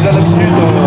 il a l'habitude. Euh,